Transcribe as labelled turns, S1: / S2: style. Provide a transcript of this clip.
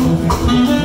S1: Música